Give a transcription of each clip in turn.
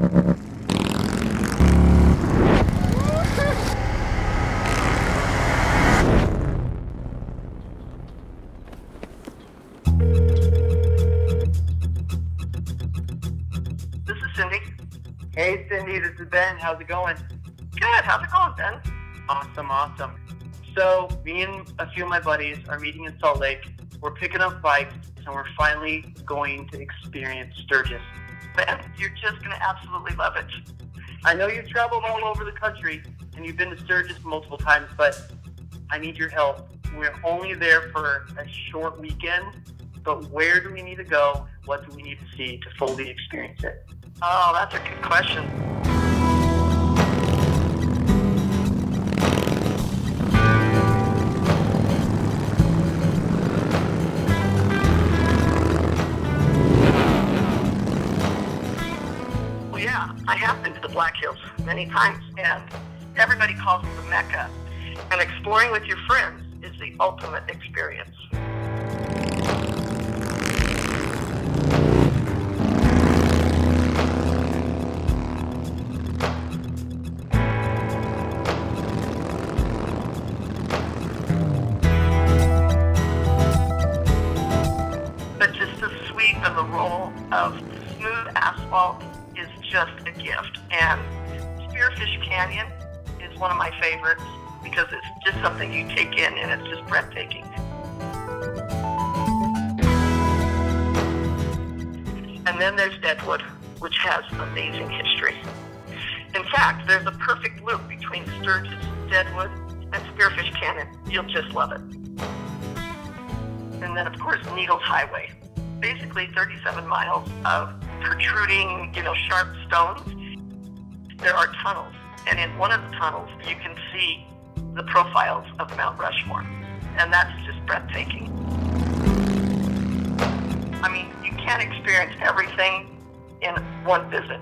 This is Cindy. Hey, Cindy, this is Ben. How's it going? Good. How's it going, Ben? Awesome, awesome. So, me and a few of my buddies are meeting in Salt Lake. We're picking up bikes, and we're finally going to experience Sturgis. Ben, you're just going to absolutely love it. I know you've traveled all over the country, and you've been to Sturgis multiple times, but I need your help. We're only there for a short weekend, but where do we need to go? What do we need to see to fully experience it? Oh, that's a good question. I have been to the Black Hills many times, and everybody calls it the Mecca. And exploring with your friends is the ultimate experience. but just the sweep and the roll of smooth asphalt is just a gift. And Spearfish Canyon is one of my favorites because it's just something you take in and it's just breathtaking. And then there's Deadwood, which has amazing history. In fact, there's a perfect loop between Sturgis, Deadwood, and Spearfish Canyon. You'll just love it and then of course Needles Highway. Basically 37 miles of protruding, you know, sharp stones. There are tunnels, and in one of the tunnels you can see the profiles of Mount Rushmore, and that's just breathtaking. I mean, you can't experience everything in one visit.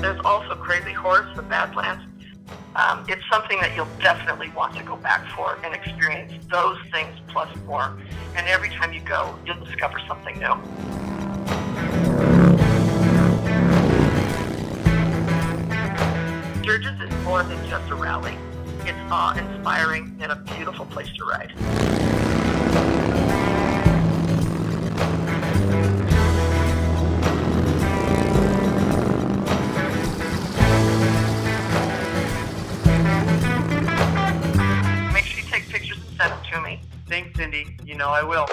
There's also Crazy Horse, the Badlands. Um, it's something that you'll definitely want to go back for and experience those things plus more. And every time you go, you'll discover something new. Sturgis is more than just a rally. It's awe-inspiring and a beautiful place to ride. Make sure you take pictures and send them to me. Thanks, Cindy. You know I will.